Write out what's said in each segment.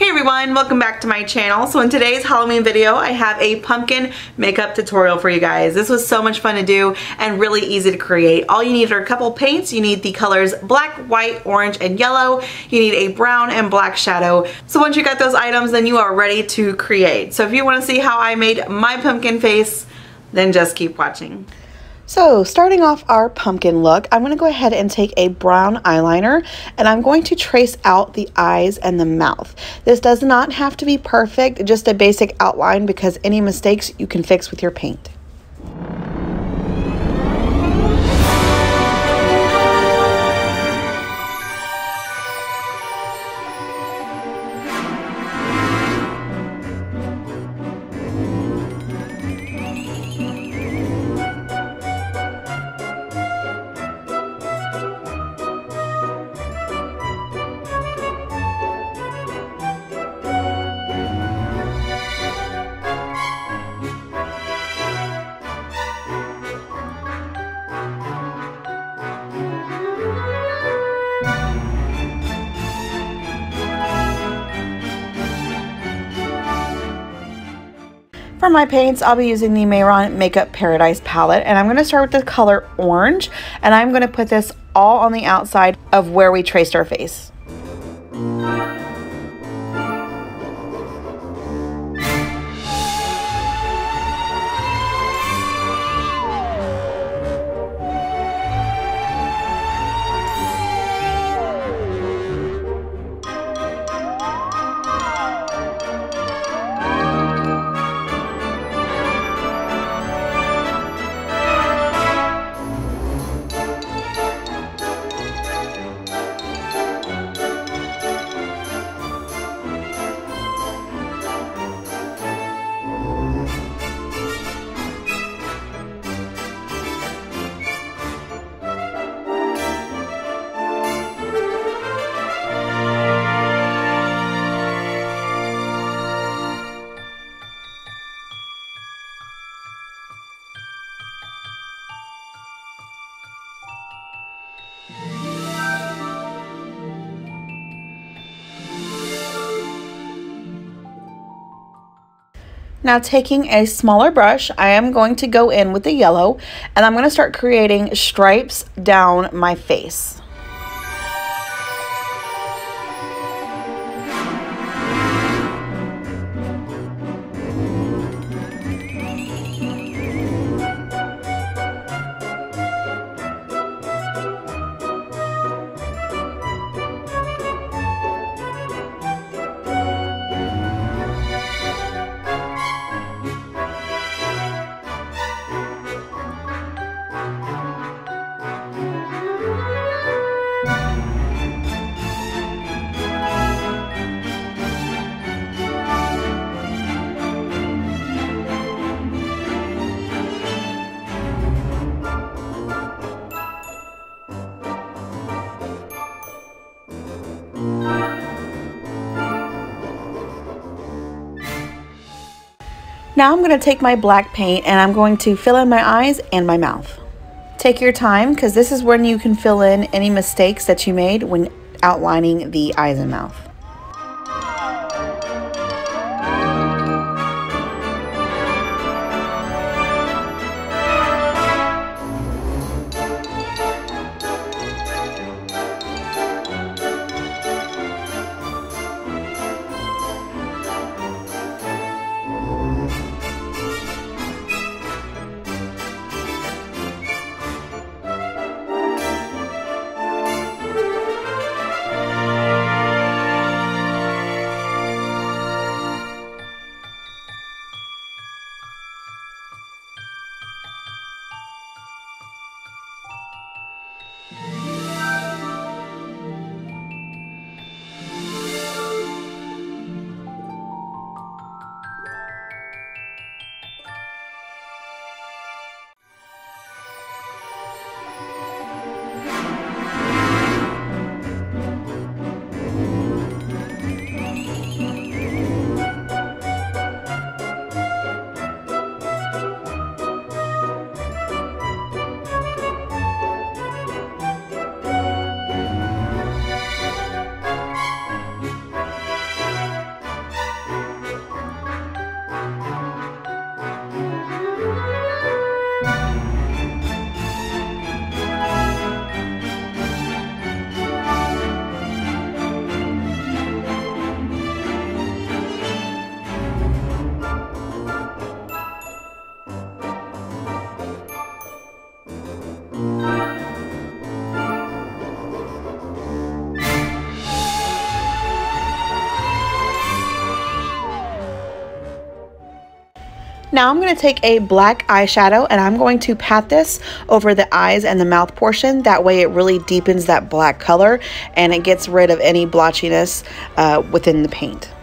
everyone, welcome back to my channel. So in today's Halloween video, I have a pumpkin makeup tutorial for you guys. This was so much fun to do and really easy to create. All you need are a couple paints. You need the colors black, white, orange, and yellow. You need a brown and black shadow. So once you got those items, then you are ready to create. So if you wanna see how I made my pumpkin face, then just keep watching. So starting off our pumpkin look, I'm going to go ahead and take a brown eyeliner and I'm going to trace out the eyes and the mouth. This does not have to be perfect, just a basic outline because any mistakes you can fix with your paint. For my paints, I'll be using the Mehron Makeup Paradise palette, and I'm going to start with the color orange, and I'm going to put this all on the outside of where we traced our face. Now taking a smaller brush, I am going to go in with the yellow and I'm going to start creating stripes down my face. Now I'm going to take my black paint and I'm going to fill in my eyes and my mouth. Take your time because this is when you can fill in any mistakes that you made when outlining the eyes and mouth. Now I'm going to take a black eyeshadow and I'm going to pat this over the eyes and the mouth portion. That way it really deepens that black color and it gets rid of any blotchiness uh, within the paint.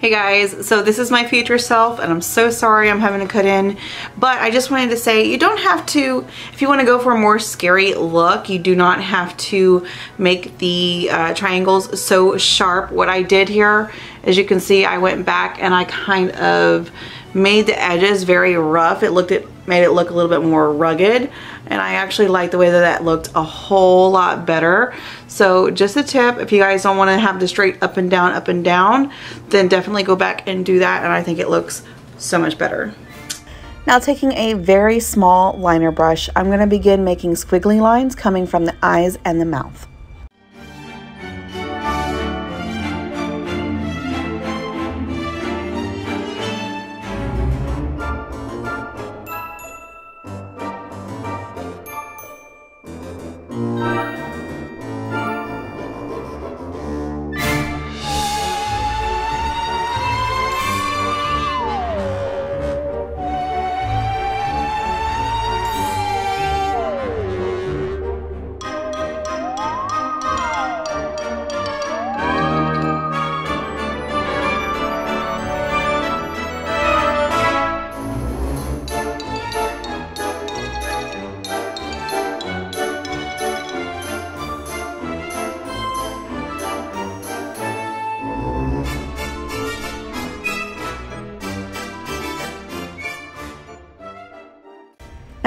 Hey guys, so this is my future self and I'm so sorry I'm having to cut in, but I just wanted to say you don't have to, if you want to go for a more scary look, you do not have to make the uh, triangles so sharp. What I did here, as you can see, I went back and I kind of made the edges very rough. It looked at made it look a little bit more rugged and I actually like the way that that looked a whole lot better. So just a tip, if you guys don't want to have the straight up and down, up and down, then definitely go back and do that and I think it looks so much better. Now taking a very small liner brush, I'm going to begin making squiggly lines coming from the eyes and the mouth.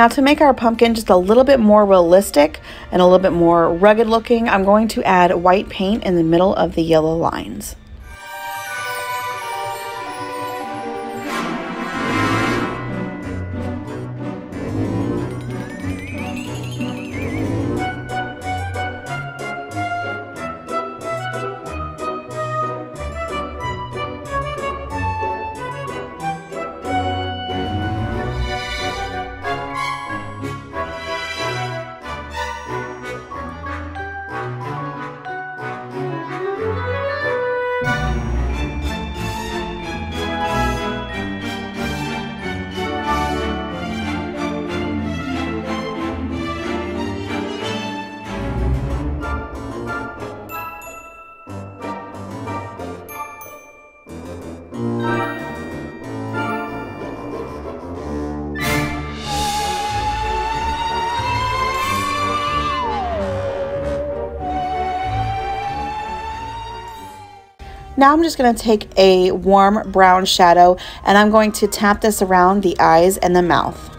Now to make our pumpkin just a little bit more realistic and a little bit more rugged looking, I'm going to add white paint in the middle of the yellow lines. Now I'm just going to take a warm brown shadow and I'm going to tap this around the eyes and the mouth.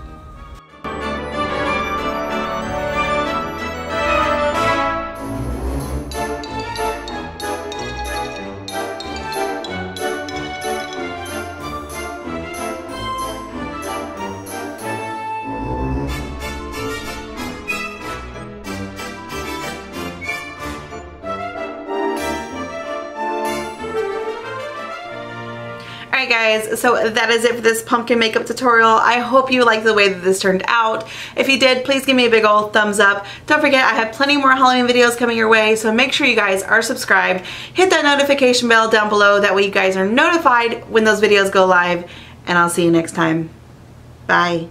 Guys, so that is it for this pumpkin makeup tutorial. I hope you like the way that this turned out. If you did, please give me a big old thumbs up. Don't forget, I have plenty more Halloween videos coming your way, so make sure you guys are subscribed. Hit that notification bell down below, that way you guys are notified when those videos go live, and I'll see you next time. Bye.